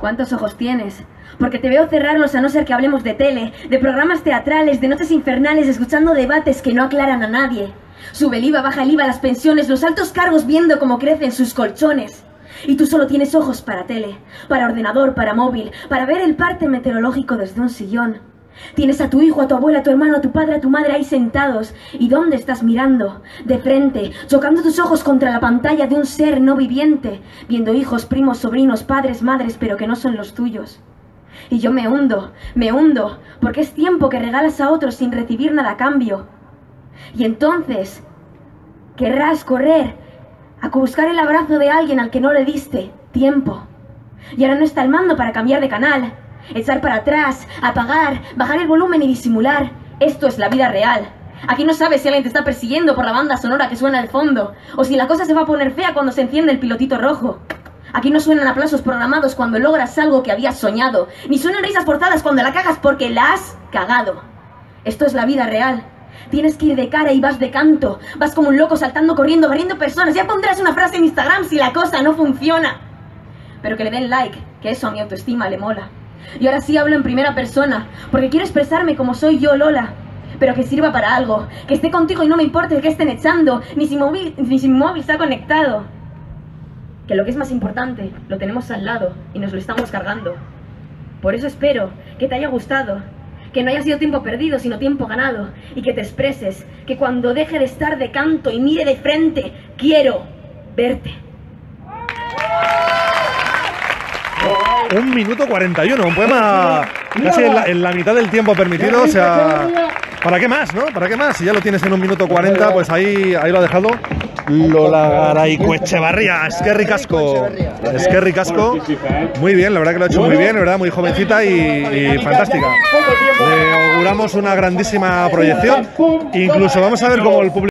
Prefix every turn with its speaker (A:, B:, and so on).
A: ¿Cuántos ojos tienes? Porque te veo cerrarlos a no ser que hablemos de tele, de programas teatrales, de noches infernales, escuchando debates que no aclaran a nadie. Sube el IVA, baja el IVA, las pensiones, los altos cargos viendo cómo crecen sus colchones. Y tú solo tienes ojos para tele, para ordenador, para móvil, para ver el parte meteorológico desde un sillón. Tienes a tu hijo, a tu abuela, a tu hermano, a tu padre, a tu madre ahí sentados. ¿Y dónde estás mirando? De frente, chocando tus ojos contra la pantalla de un ser no viviente, viendo hijos, primos, sobrinos, padres, madres, pero que no son los tuyos. Y yo me hundo, me hundo, porque es tiempo que regalas a otros sin recibir nada a cambio. Y entonces, querrás correr a buscar el abrazo de alguien al que no le diste tiempo. Y ahora no está el mando para cambiar de canal, echar para atrás, apagar, bajar el volumen y disimular. Esto es la vida real. Aquí no sabes si alguien te está persiguiendo por la banda sonora que suena al fondo, o si la cosa se va a poner fea cuando se enciende el pilotito rojo. Aquí no suenan aplausos programados cuando logras algo que habías soñado, ni suenan risas forzadas cuando la cagas porque la has cagado. Esto es la vida real. Tienes que ir de cara y vas de canto. Vas como un loco saltando, corriendo, barriendo personas. Ya pondrás una frase en Instagram si la cosa no funciona. Pero que le den like, que eso a mi autoestima le mola. Y ahora sí hablo en primera persona, porque quiero expresarme como soy yo, Lola. Pero que sirva para algo, que esté contigo y no me importe que estén echando, ni si, móvil, ni si mi móvil está conectado. Que lo que es más importante lo tenemos al lado y nos lo estamos cargando. Por eso espero que te haya gustado, que no haya sido tiempo perdido, sino tiempo ganado, y que te expreses, que cuando deje de estar de canto y mire de frente, quiero verte.
B: Un minuto 41, un poema casi en la, en la mitad del tiempo permitido, o sea... ¿Para qué más, no? ¿Para qué más? Si ya lo tienes en un minuto 40, pues ahí, ahí lo ha dejado Lola Garaico Echevarría. Es que ricasco. Es que ricasco. Muy bien, la verdad que lo ha hecho muy bien, la verdad, muy jovencita y, y fantástica. Le auguramos una grandísima proyección. Incluso vamos a ver cómo el público.